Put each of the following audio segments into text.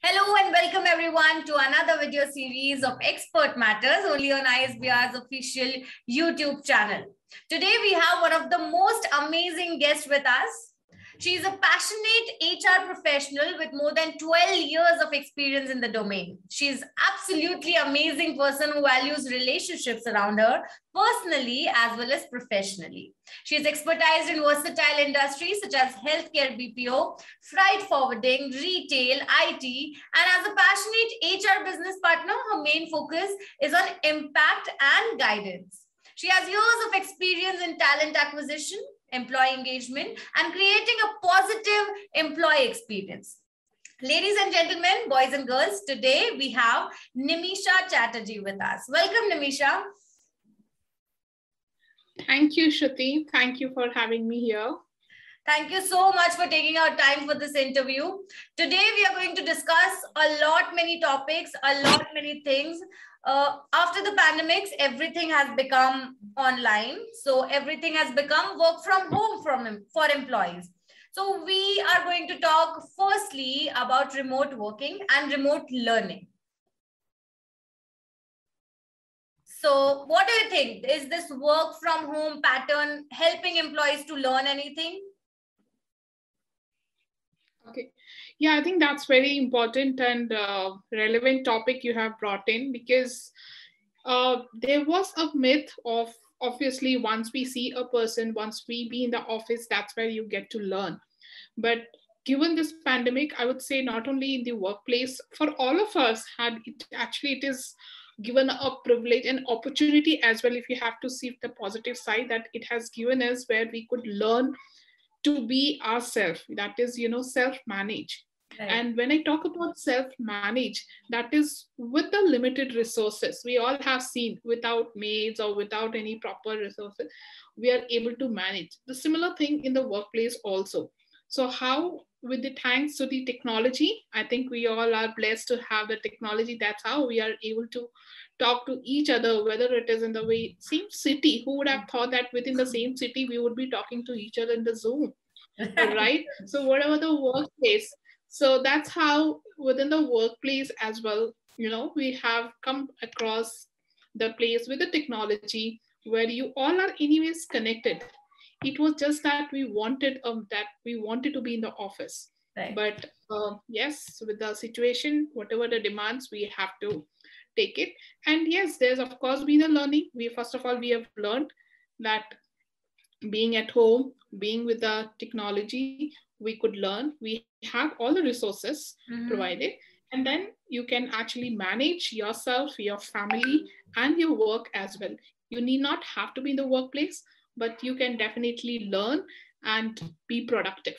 Hello and welcome everyone to another video series of Expert Matters only on ISBR's official YouTube channel. Today we have one of the most amazing guests with us. She is a passionate HR professional with more than 12 years of experience in the domain. She is absolutely amazing person who values relationships around her personally as well as professionally. She is expertise in versatile industries such as healthcare BPO, freight forwarding, retail, IT, and as a passionate HR business partner, her main focus is on impact and guidance. She has years of experience in talent acquisition, employee engagement, and creating a positive employee experience. Ladies and gentlemen, boys and girls, today we have Nimisha Chatterjee with us. Welcome, Nimisha. Thank you, Shruti. Thank you for having me here. Thank you so much for taking our time for this interview. Today, we are going to discuss a lot many topics, a lot many things uh, after the pandemics, everything has become online. So everything has become work from home from for employees. So we are going to talk firstly about remote working and remote learning. So what do you think? Is this work from home pattern helping employees to learn anything? Okay. Yeah, I think that's very important and uh, relevant topic you have brought in because uh, there was a myth of obviously once we see a person, once we be in the office, that's where you get to learn. But given this pandemic, I would say not only in the workplace, for all of us, had it actually it is given a privilege and opportunity as well if you have to see the positive side that it has given us where we could learn to be ourselves that is you know self manage Right. And when I talk about self manage, that is with the limited resources we all have seen without maids or without any proper resources, we are able to manage. The similar thing in the workplace also. So, how with the thanks to the technology, I think we all are blessed to have the technology. That's how we are able to talk to each other, whether it is in the way same city. Who would have thought that within the same city we would be talking to each other in the Zoom? right? So whatever the workplace, so that's how within the workplace as well you know we have come across the place with the technology where you all are anyways connected. It was just that we wanted um, that we wanted to be in the office. Right. but uh, yes with the situation whatever the demands we have to take it. And yes there's of course been a learning. We first of all we have learned that being at home being with the technology we could learn we have all the resources mm-hmm. provided and then you can actually manage yourself your family and your work as well. You need not have to be in the workplace but you can definitely learn and be productive.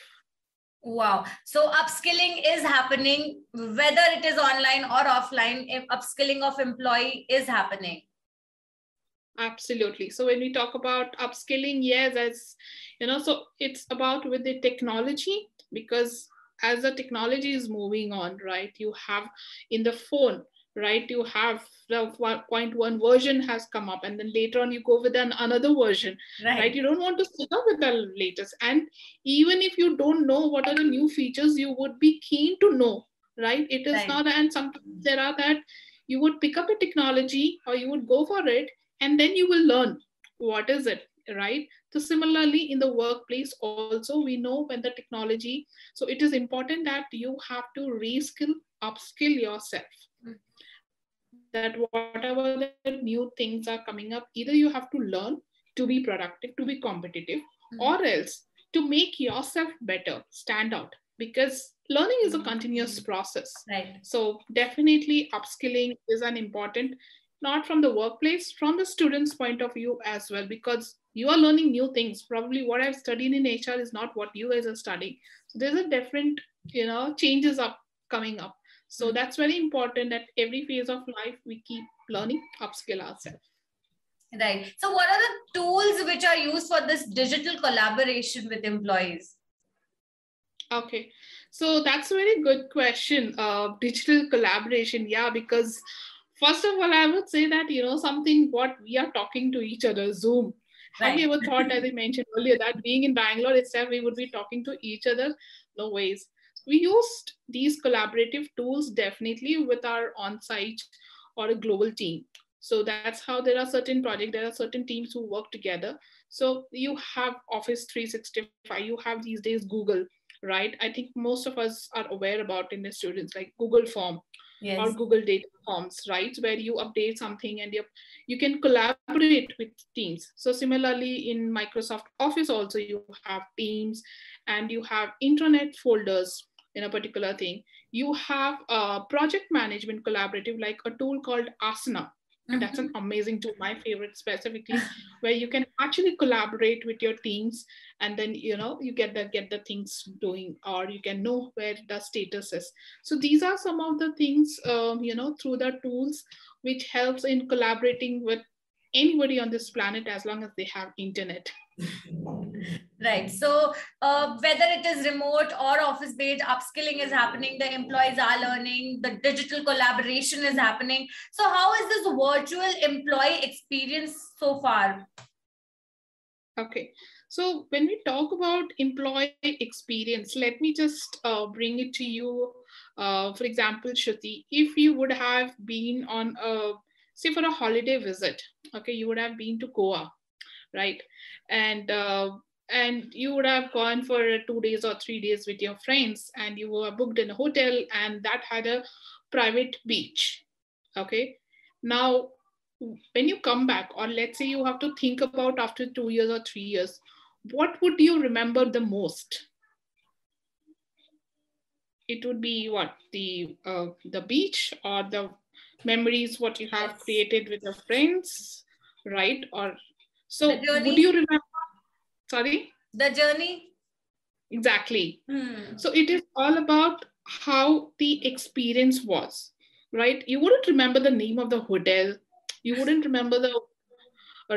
Wow. So upskilling is happening whether it is online or offline if upskilling of employee is happening absolutely so when we talk about upskilling yes as you know so it's about with the technology because as the technology is moving on right you have in the phone right you have the 1.1 version has come up and then later on you go with an, another version right. right you don't want to stick up with the latest and even if you don't know what are the new features you would be keen to know right it is right. not and sometimes there are that you would pick up a technology or you would go for it and then you will learn what is it right so similarly in the workplace also we know when the technology so it is important that you have to reskill upskill yourself that whatever the new things are coming up either you have to learn to be productive to be competitive mm-hmm. or else to make yourself better stand out because learning is a hmm. continuous process right so definitely upskilling is an important not from the workplace from the students point of view as well because you are learning new things. Probably what i've studied in hr is not what you guys are studying. So there's a different you know changes up coming up. So mm-hmm. that's very important that every phase of life we keep learning upskill ourselves. Right. So what are the tools which are used for this digital collaboration with employees? Okay. So that's a very good question uh, digital collaboration. Yeah because first of all i would say that you know something what we are talking to each other zoom Right. Have you ever thought, as I mentioned earlier, that being in Bangalore itself, we would be talking to each other? No ways. we used these collaborative tools definitely with our on-site or a global team so that's how there are certain projects there are certain teams who work together so you have office 365 you have these days google right i think most of us are aware about in the students like google form yes. or google data forms right where you update something and you, you can collaborate with teams. So similarly in microsoft office also you have teams and you have intranet folders in a particular thing. You have a project management collaborative like a tool called asana and that's an mm-hmm. amazing tool my favorite specifically where you can actually collaborate with your teams and then you know you get the get the things doing or you can know where the status is. So these are some of the things um, you know through the tools which helps in collaborating with anybody on this planet as long as they have internet right. So uh, whether it is remote or office based upskilling is happening the employees are learning the digital collaboration is happening. So how is this virtual employee experience so far? Okay. So when we talk about employee experience let me just uh, bring it to you. Uh, for example shruti if you would have been on a say for a holiday visit okay you would have been to goa right? And uh, and you would have gone for two days or three days with your friends and you were booked in a hotel and that had a private beach okay? Now when you come back or let's say you have to think about after two years or three years what would you remember the most? It would be what? The uh, the beach or the memories what you have created with your friends right? Or so would you remember? Sorry? The journey? Exactly. Hmm. so it is all about how the experience was right? You wouldn't remember the name of the hotel. You wouldn't remember the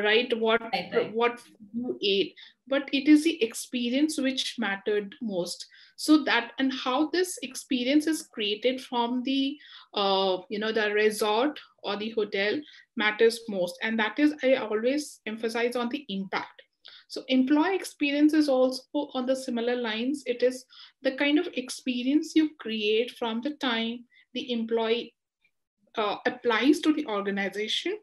right? What right, right. what you ate. But it is the experience which mattered most. So that and how this experience is created from the uh, you know the resort or the hotel matters most. And that is i always emphasize on the impact. So employee experience is also on the similar lines. It is the kind of experience you create from the time the employee uh, applies to the organization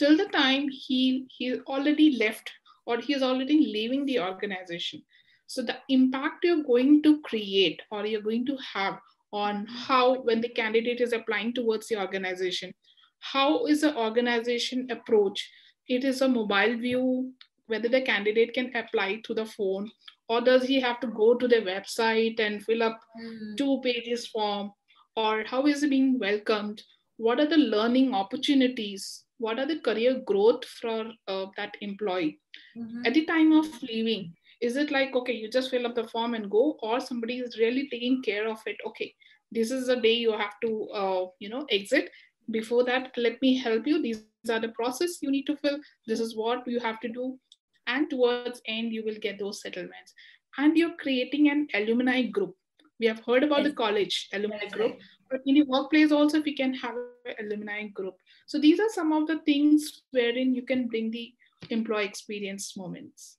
till the time he he already left or he is already leaving the organization. So the impact you're going to create or you're going to have on how when the candidate is applying towards the organization how is the organization approach? It is a mobile view whether the candidate can apply to the phone or does he have to go to the website and fill up mm. two pages form? Or how is he being welcomed? What are the learning opportunities what are the career growth for uh, that employee? Mm-hmm. at the time of leaving is it like okay you just fill up the form and go or somebody is really taking care of it? Okay this is the day you have to uh, you know exit. Before that let me help you. These are the process you need to fill. This is what you have to do. And towards end you will get those settlements. And you're creating an alumni group. We have heard about the college alumni group. but in the workplace also if we can have an alumni group so these are some of the things wherein you can bring the employee experience moments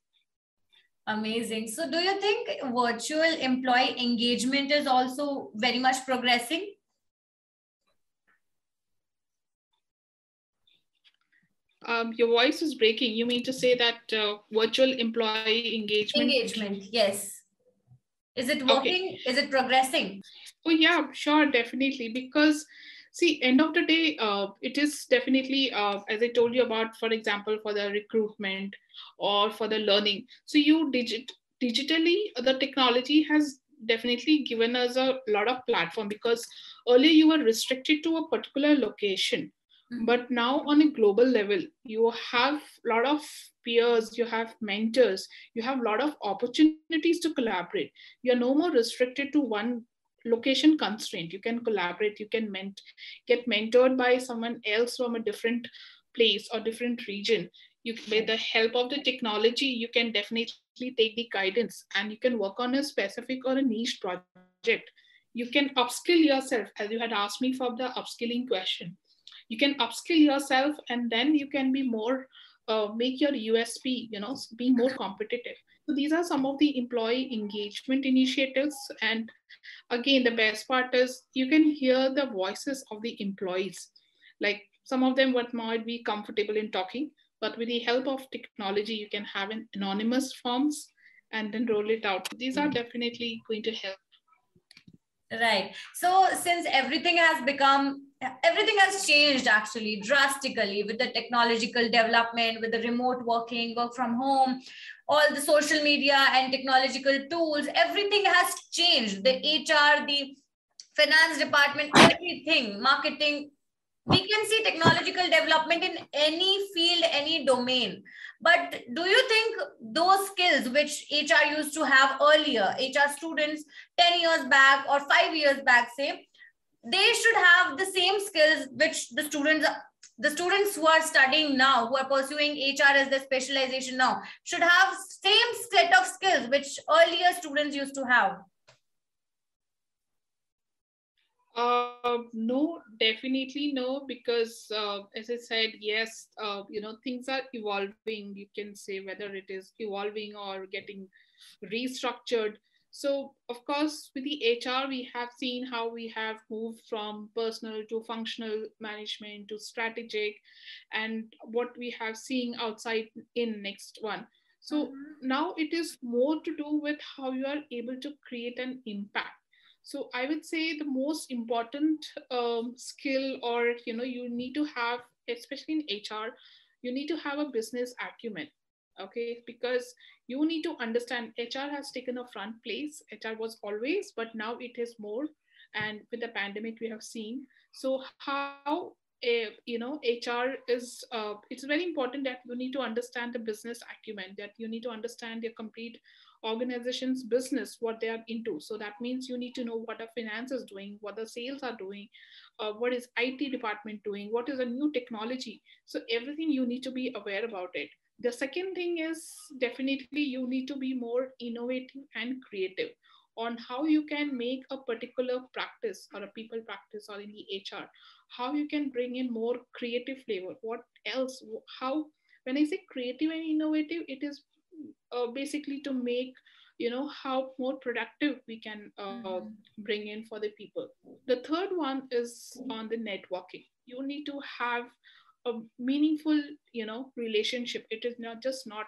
Amazing. So, do you think virtual employee engagement is also very much progressing? Um, your voice is breaking. You mean to say that uh, virtual employee engagement? Engagement, yes. Is it working? Okay. Is it progressing? Oh, yeah, sure, definitely. Because, see, end of the day, uh, it is definitely, uh, as I told you about, for example, for the recruitment or for the learning. So, you digit digitally, the technology has definitely given us a lot of platform because earlier you were restricted to a particular location Mm-hmm. but now on a global level you have a lot of peers you have mentors you have a lot of opportunities to collaborate you're no more restricted to one location constraint. You can collaborate you can ment- get mentored by someone else from a different place or different region. You with the help of the technology you can definitely take the guidance and you can work on a specific or a niche project. You can upskill yourself as you had asked me for the upskilling question. You can upskill yourself and then you can be more uh, make your usp you know be more competitive these are some of the employee engagement initiatives. And again, the best part is you can hear the voices of the employees. Like some of them what might be comfortable in talking, but with the help of technology, you can have an anonymous forms and then roll it out. These are definitely going to help. Right. So since everything has become everything has changed actually drastically with the technological development, with the remote working, work from home, all the social media and technological tools, everything has changed. The HR, the finance department, everything, marketing, we can see technological development in any field, any domain. But do you think those skills which HR used to have earlier, HR students 10 years back or five years back, say, they should have the same skills which the students the students who are studying now who are pursuing hr as their specialization now should have same set of skills which earlier students used to have uh, no, definitely no, because uh, as I said, yes, uh, you know, things are evolving. You can say whether it is evolving or getting restructured. So, of course, with the HR, we have seen how we have moved from personal to functional management to strategic, and what we have seen outside in next one. So mm-hmm. now it is more to do with how you are able to create an impact so i would say the most important um, skill or you know you need to have especially in hr you need to have a business acumen okay? Because you need to understand hr has taken a front place. Hr was always but now it is more. And with the pandemic we have seen. So how uh, you know hr is uh, it's very important that you need to understand the business acumen that you need to understand your complete organization's business what they are into. So that means you need to know what a finance is doing what the sales are doing uh, what is it department doing what is a new technology. So everything you need to be aware about it the second thing is definitely you need to be more innovative and creative on how you can make a particular practice or a people practice or in the hr how you can bring in more creative flavor. What else? How when i say creative and innovative it is uh, basically to make you know how more productive we can uh, mm-hmm. bring in for the people. The third one is on the networking. You need to have a meaningful you know relationship. It is not just not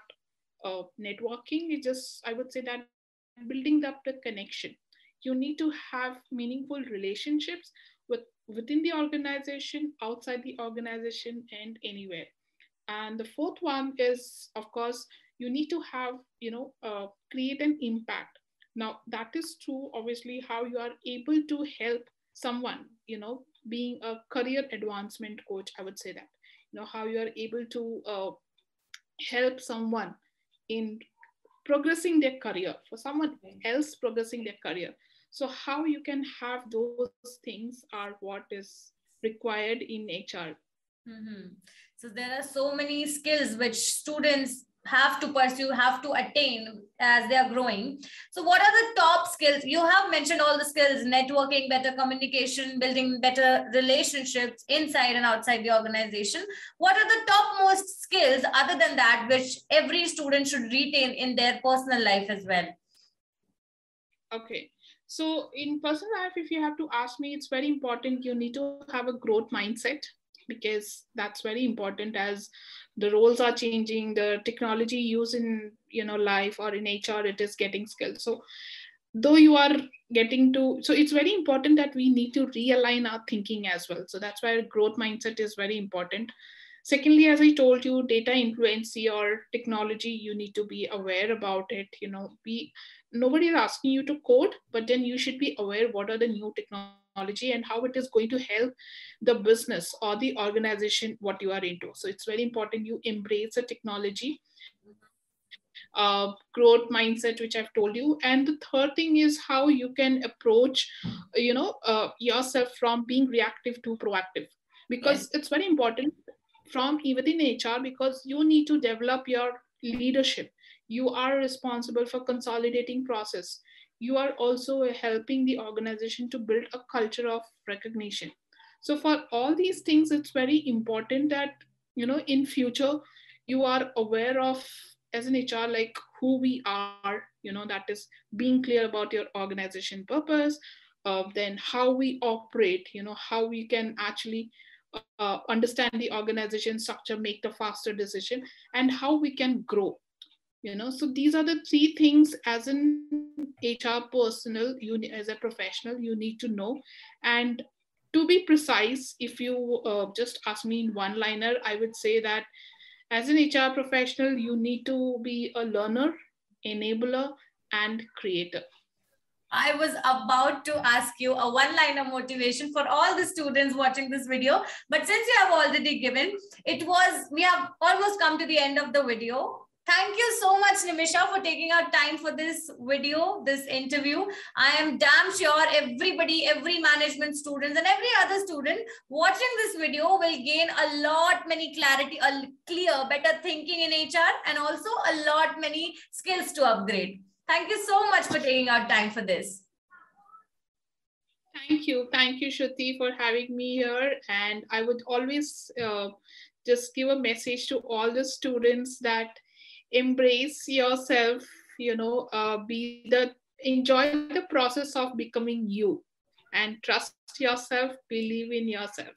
uh, networking. It just i would say that building up the connection. You need to have meaningful relationships with within the organization outside the organization and anywhere. And the fourth one is of course you need to have you know uh, create an impact. Now that is true obviously how you are able to help someone you know being a career advancement coach i would say that you know how you are able to uh, help someone in progressing their career for someone else progressing their career. So how you can have those things are what is required in hr mm-hmm. so there are so many skills which students have to pursue, have to attain as they are growing. So, what are the top skills? You have mentioned all the skills networking, better communication, building better relationships inside and outside the organization. What are the topmost skills other than that, which every student should retain in their personal life as well? Okay. So, in personal life, if you have to ask me, it's very important you need to have a growth mindset because that's very important as the roles are changing the technology used in you know life or in hr it is getting skilled. So though you are getting to so it's very important that we need to realign our thinking as well. So that's why growth mindset is very important. Secondly as i told you data influence or technology you need to be aware about it you know. Be nobody is asking you to code but then you should be aware what are the new technology and how it is going to help the business or the organization what you are into. So it's very important you embrace the technology uh, growth mindset which i've told you. And the third thing is how you can approach you know uh, yourself from being reactive to proactive. Because it's very important from within hr because you need to develop your leadership. You are responsible for consolidating process you are also helping the organization to build a culture of recognition. So for all these things it's very important that you know in future you are aware of as an hr like who we are you know that is being clear about your organization purpose uh, then how we operate you know how we can actually uh, understand the organization structure make the faster decision and how we can grow you know so these are the three things as an hr personal you as a professional you need to know and to be precise if you uh, just ask me in one liner i would say that as an hr professional you need to be a learner enabler and creator I was about to ask you a one-liner motivation for all the students watching this video. But since you have already given, it was, we have almost come to the end of the video. Thank you so much, Nimisha, for taking out time for this video, this interview. I am damn sure everybody, every management student and every other student watching this video will gain a lot many clarity, a clear, better thinking in HR and also a lot many skills to upgrade. Thank you so much for taking out time for this. Thank you. Thank you, Shruti, for having me here. And I would always uh, just give a message to all the students that embrace yourself, you know, uh, be the enjoy the process of becoming you and trust yourself, believe in yourself.